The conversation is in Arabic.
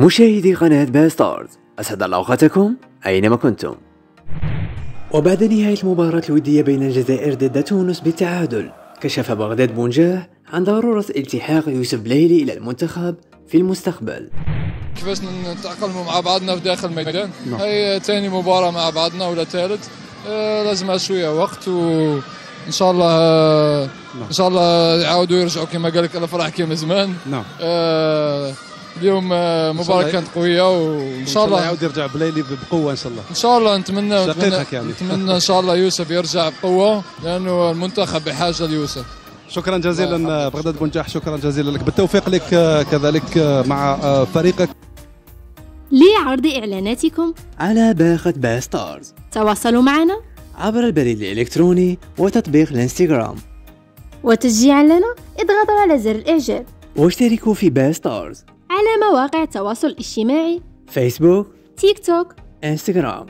مشاهدي قناة باستارز أسعد الله أوقاتكم أينما كنتم. وبعد نهاية المباراة الودية بين الجزائر ضد تونس بالتعادل كشف بغداد بونجاح عن ضرورة التحاق يوسف بليلي إلى المنتخب في المستقبل. كيفاش نتأقلموا مع بعضنا في داخل الميدان؟ هي ثاني مباراة مع بعضنا ولا ثالث آه لازمها شوية وقت و إن شاء الله آه إن شاء الله يعاودوا يرجعوا كما قال لك الأفراح كما زمان. نعم. آه اليوم آه مباراة كانت قوية وإن شاء الله يعاود يرجع بليلي بقوة إن شاء الله. إن شاء الله نتمنى يعني. نتمنى إن شاء الله يوسف يرجع بقوة لأنه المنتخب بحاجة ليوسف. شكرا جزيلا بغداد بنجاح شكرا جزيلا لك. بالتوفيق لك آه، كذلك آه، مع آه، فريقك. لعرض إعلاناتكم. على باقة باستارز تواصلوا معنا. عبر البريد الإلكتروني وتطبيق الانستغرام. وتشجيعا لنا إضغطوا على زر الإعجاب. واشتركوا في باستارز مواقع التواصل الاجتماعي فيسبوك تيك توك انستغرام